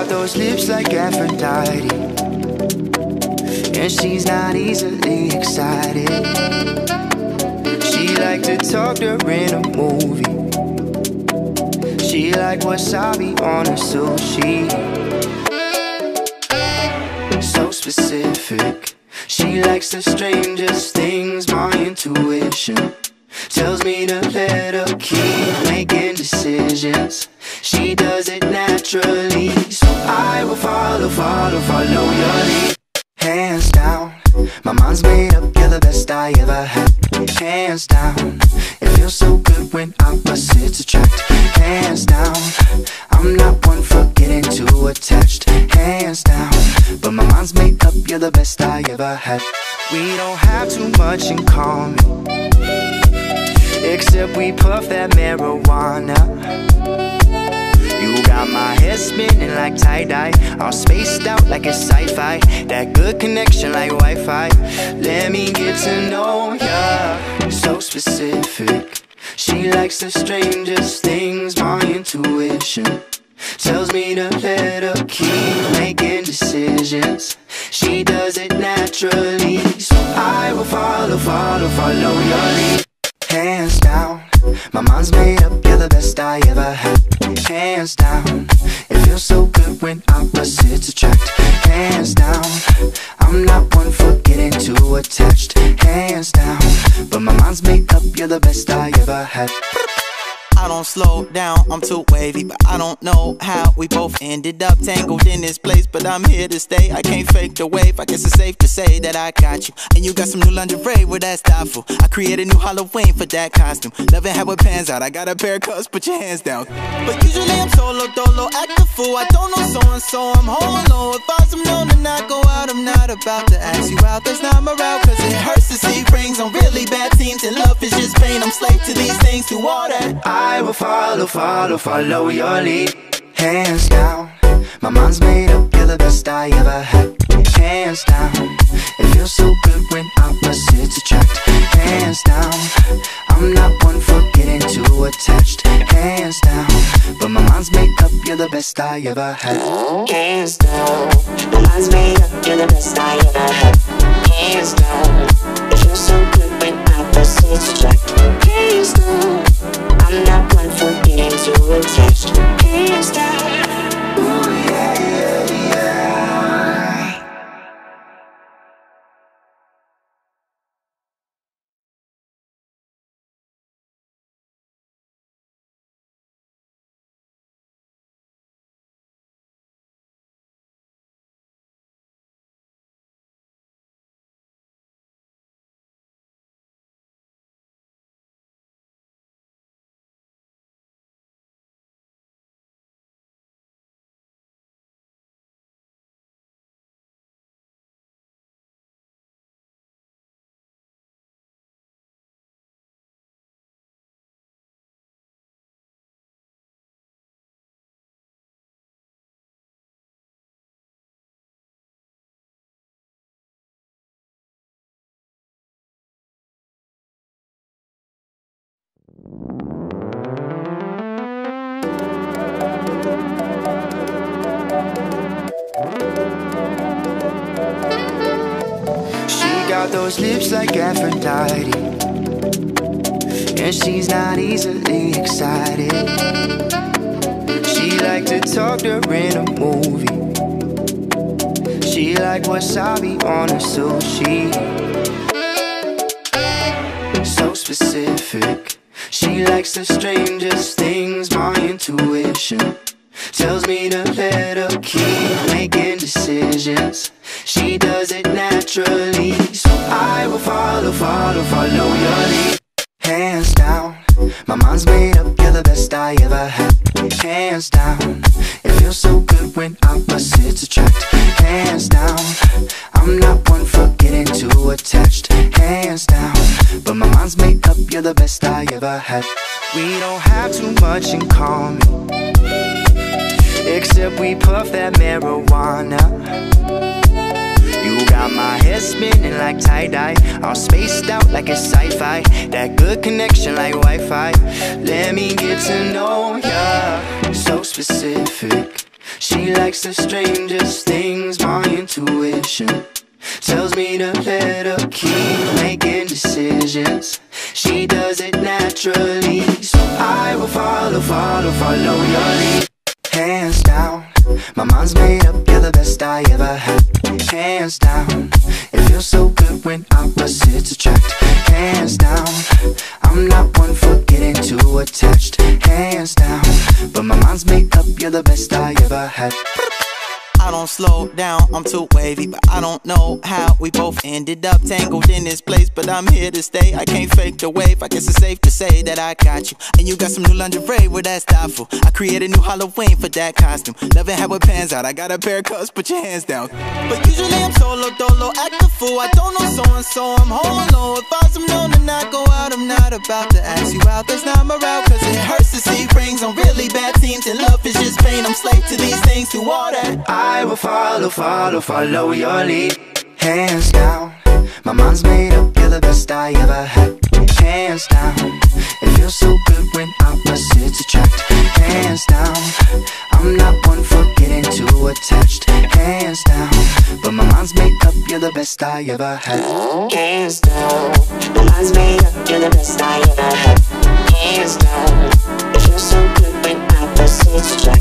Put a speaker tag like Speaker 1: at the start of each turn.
Speaker 1: got those lips like Aphrodite. And she's not easily excited. She like to talk during a movie. She like wasabi on her sushi. So specific. She likes the strangest things, my intuition tells me to let her keep making decisions. She does it naturally, follow, follow, follow your lead. Hands down, my mind's made up, you're the best I ever had. Hands down, it feels so good when opposites attract. Hands down, I'm not one for getting too attached. Hands down, but my mind's made up, you're the best I ever had. We don't have too much in common, except we puff that marijuana. Got my head spinning like tie-dye All spaced out like a sci-fi. That good connection like Wi-Fi. Let me get to know ya. So specific. She likes the strangest things My intuition Tells me to let her keep making decisions. She does it naturally So I will follow, follow, follow your lead. Hands down My mind's made up, the best I ever had. Hands down. It feels so good when opposites attract Hands down. I'm not one for getting too attached. Hands down. But my mind's made up, you're the best I ever had
Speaker 2: I don't slow down, I'm too wavy, but I don't know how we both ended up tangled in this place. But I'm here to stay, I can't fake the wave. I guess it's safe to say that I got you. And you got some new lingerie, well, that's thoughtful. I created new Halloween for that costume. Loving how it pans out, I got a pair of cuffs, put your hands down. But usually I'm solo, dolo, a fool. I don't know so and so, I'm home alone. If I some known to not go out, I'm not about to ask you out. That's not my route, cause it hurts to see rings on really bad teams. And love is just pain, I'm slave to these things, to all that.
Speaker 1: I will follow, follow, follow your lead Hands down My mind's made up, you're the best I ever had Hands down It feels so good when opposites attract Hands down I'm not one best I ever had
Speaker 3: Hands down, my mind's made up, you're the best I ever had. Hands down,
Speaker 1: got those lips like Aphrodite. And she's not easily excited. She like to talk during a movie. She like wasabi on her sushi. So specific. She likes the strangest things, my intuition tells me to let her keep making decisions. She does it naturally, so I will follow, follow, follow your lead. Hands down, my mind's made up, you're the best I ever had. Hands down, it feels so good when opposites attract. Hands down, I'm not one for getting too attached. Hands down, but my mind's made up, you're the best I ever had. We don't have too much in common. Except we puff that marijuana. You got my head spinning like tie-dye. All spaced out like a sci-fi. That good connection like Wi-Fi. Let me get to know ya. So specific. She likes the strangest things, my intuition tells me to let her keep making decisions. She does it naturally, so I will follow, follow, follow your lead. My mind's made up, you're the best I ever had. Hands down, it feels so good when opposites attract. Hands down, I'm not one for getting too attached. Hands down, but my mind's made up, you're the best I ever had.
Speaker 2: Don't slow down, I'm too wavy, but I don't know how we both ended up tangled in this place. But I'm here to stay, I can't fake the wave. I guess it's safe to say that I got you. And you got some new lingerie with that style. I created new Halloween for that costume. Loving how it pans out, I got a pair of cuffs, put your hands down. But usually I'm solo, dolo, act the fool. I don't know so and so, I'm home alone. If I some known to not go out, I'm not about to ask you out. That's not my route, cause it hurts to see rings on really bad teams. And love is just pain, I'm slave to these things, to all that.
Speaker 1: I will follow, follow, follow your lead. Hands down, my mind's made up, you're the best I ever had. Hands down, it feels so good when opposites attract. Hands down, I'm not one for getting too attached. Hands down, but my mind's made up, you're the best I ever had.
Speaker 3: Hands down, my mind's made up, you're the best I ever had. Hands down, it feels so good when opposites attract.